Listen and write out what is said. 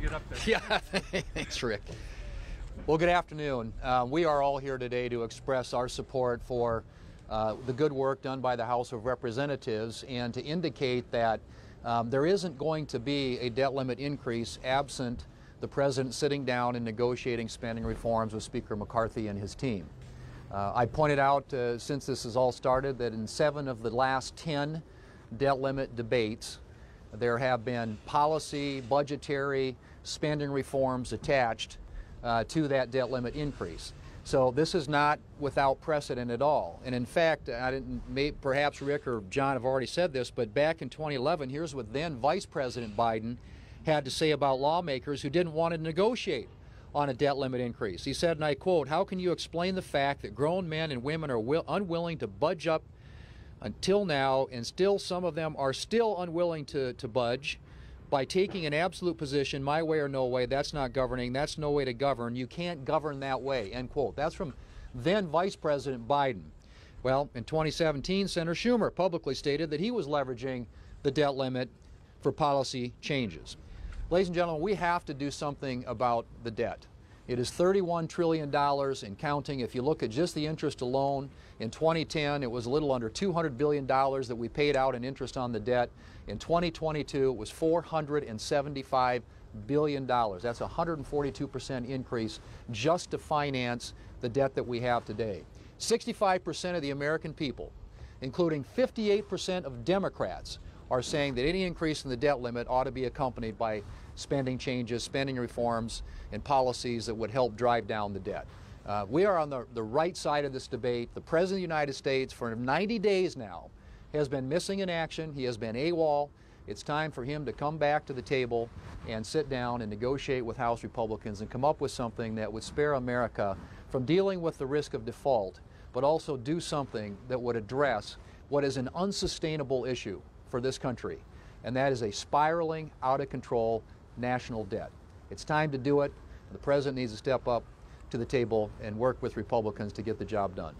get up there. Yeah, thanks, Rick. Well, good afternoon. Uh, we are all here today to express our support for uh, the good work done by the House of Representatives and to indicate that um, there isn't going to be a debt limit increase absent the President sitting down and negotiating spending reforms with Speaker McCarthy and his team. Uh, I pointed out uh, since this has all started that in seven of the last 10 debt limit debates, there have been policy, budgetary, spending reforms attached uh, to that debt limit increase. So this is not without precedent at all. And in fact, I didn't, may, perhaps Rick or John have already said this, but back in 2011, here's what then Vice President Biden had to say about lawmakers who didn't want to negotiate on a debt limit increase. He said, and I quote, How can you explain the fact that grown men and women are will, unwilling to budge up until now, and still some of them are still unwilling to, to budge? By taking an absolute position, my way or no way, that's not governing, that's no way to govern. You can't govern that way, end quote. That's from then Vice President Biden. Well, in 2017, Senator Schumer publicly stated that he was leveraging the debt limit for policy changes. Ladies and gentlemen, we have to do something about the debt. It is $31 trillion and counting. If you look at just the interest alone, in 2010, it was a little under $200 billion that we paid out in interest on the debt. In 2022, it was $475 billion. That's a 142% increase just to finance the debt that we have today. 65% of the American people, including 58% of Democrats, are saying that any increase in the debt limit ought to be accompanied by spending changes, spending reforms, and policies that would help drive down the debt. Uh, we are on the, the right side of this debate. The President of the United States, for 90 days now, has been missing in action. He has been AWOL. It's time for him to come back to the table and sit down and negotiate with House Republicans and come up with something that would spare America from dealing with the risk of default, but also do something that would address what is an unsustainable issue for this country, and that is a spiraling, out of control national debt. It's time to do it. The President needs to step up to the table and work with Republicans to get the job done.